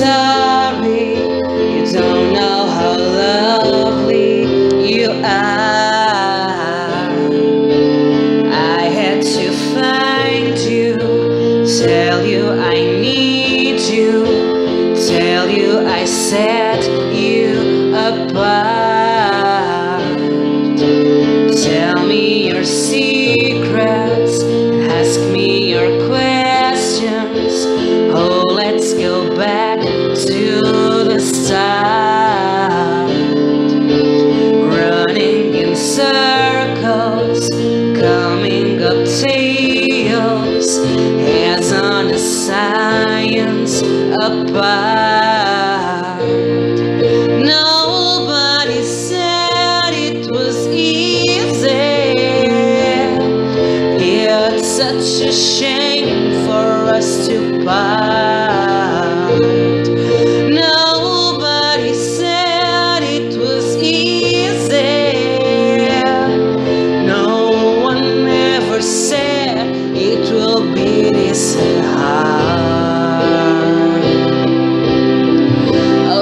sorry. You don't know how apart.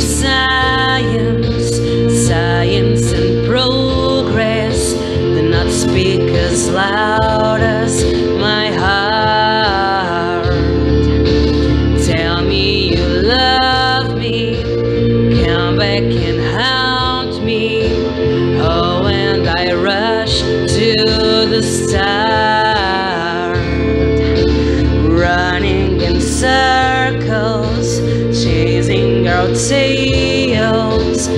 science, science and progress do not speak as loud as my heart. Tell me you love me. Come back and haunt me. Oh, and I rush to the start, running in circles, furled sails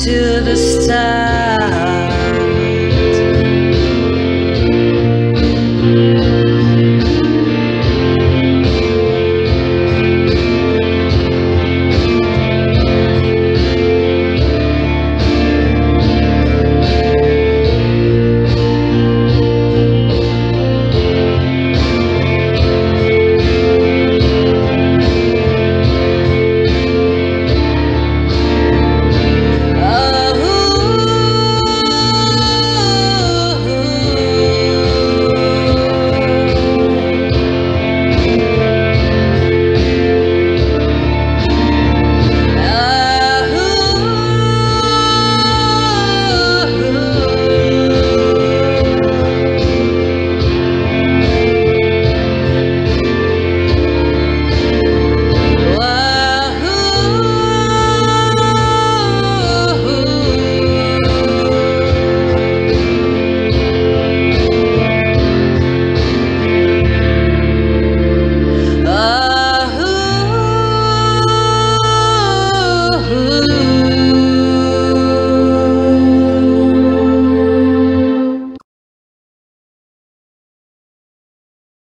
to the stars.